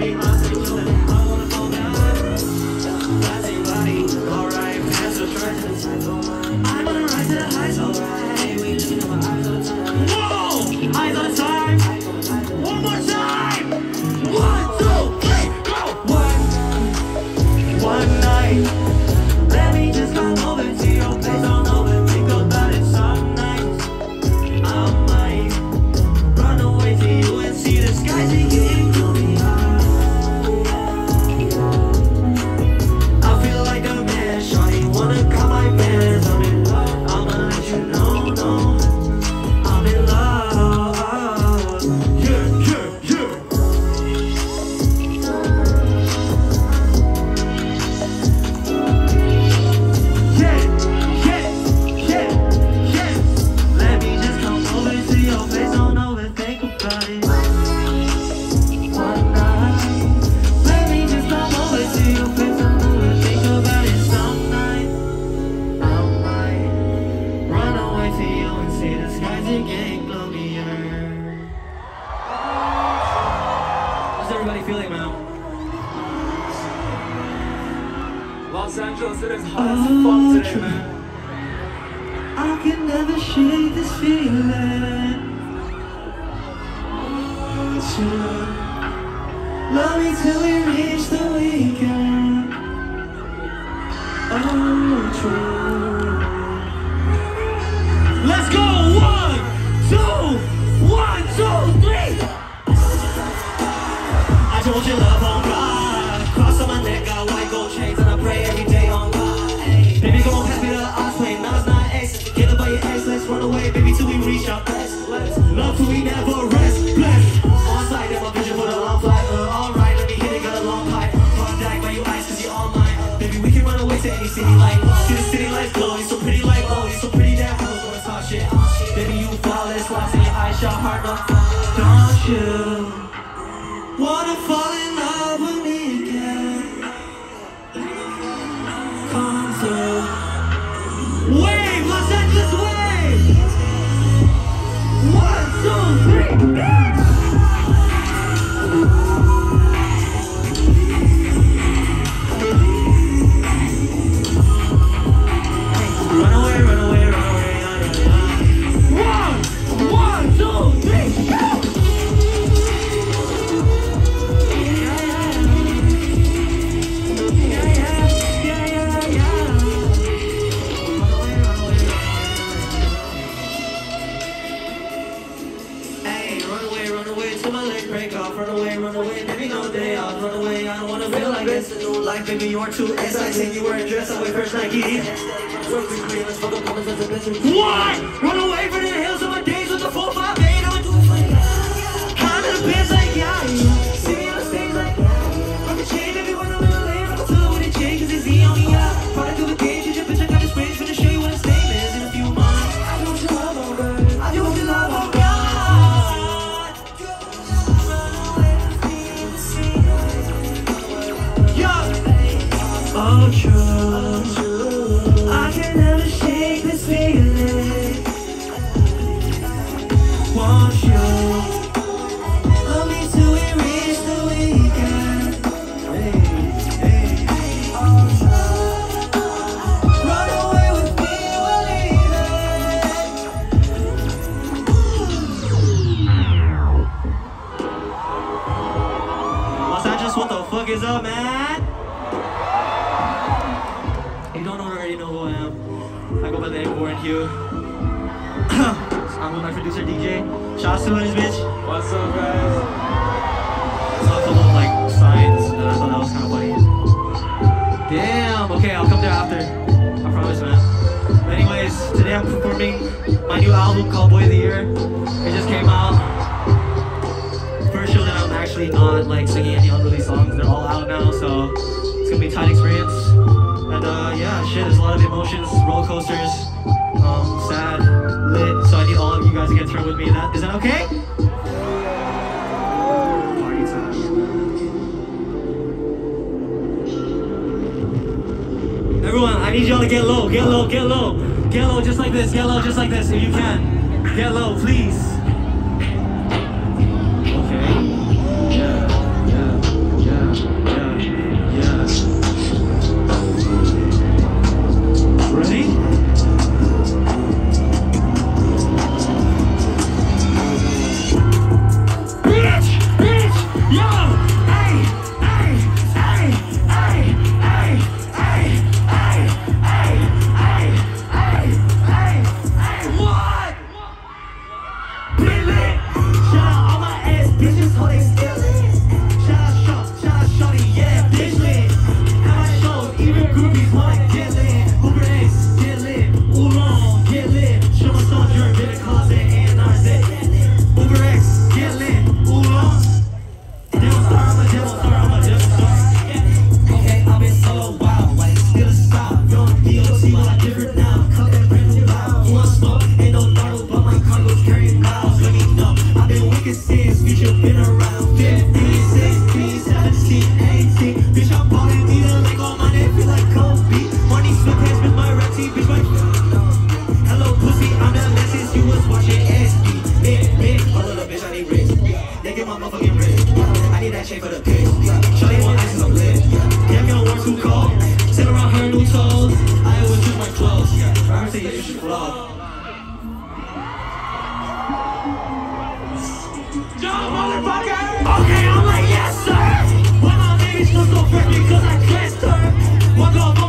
Too many Angeles, it is hot as fuck today, man. I can never shake this feeling. True. Love me till we reach the weekend. Oh, true. Let's go. One, two, one, two, three. I told you love on Ay. Baby, come on, pass me the ice plane. Now it's not X. Get up by your ex, let's run away, baby, till we reach our best. Love till we never rest. Bless. On site, in my vision for the long flight. Uh, alright, let me hit it, got a long pipe. Contact by you ice, cause you're all mine. Baby, we can run away to any city like. See the city lights glow, you're so pretty like oh, you're so pretty that cool. Wanna talk shit. Baby, you flawless, lost in your eyes, your heart, no. Don't you? Wanna fall in love break off. Run away, run away, baby, no day off. Run away, I don't wanna feel like this. A new life, baby, you're too exciting. You wearing dress, I wear first Nike. One, run away is up, man? If you don't already know who I am, I go by the name Warren Hue. I'm with my producer DJ. Shout out to his bitch. What's up, guys? So it's a little like science, and I thought that was kind of funny. Damn. Okay, I'll come there after. I promise, man. But anyways, today I'm performing my new album called Boy of the Year. It just came out. Actually not like singing any unreleased songs. They're all out now, so it's gonna be a tight experience. And uh, yeah, shit, there's a lot of emotions, roller coasters, um, sad, lit. So I need all of you guys to get through with me. That is that okay? Party time. Everyone, I need y'all to get low, get low, get low. Get low just like this, get low just like this if you can. Get low, please. I always took my clothes. I'm gonna say you should vlog. Motherfucker! Okay, I'm like, yes, sir! Why my baby's so freaking cause I kissed her? What's up?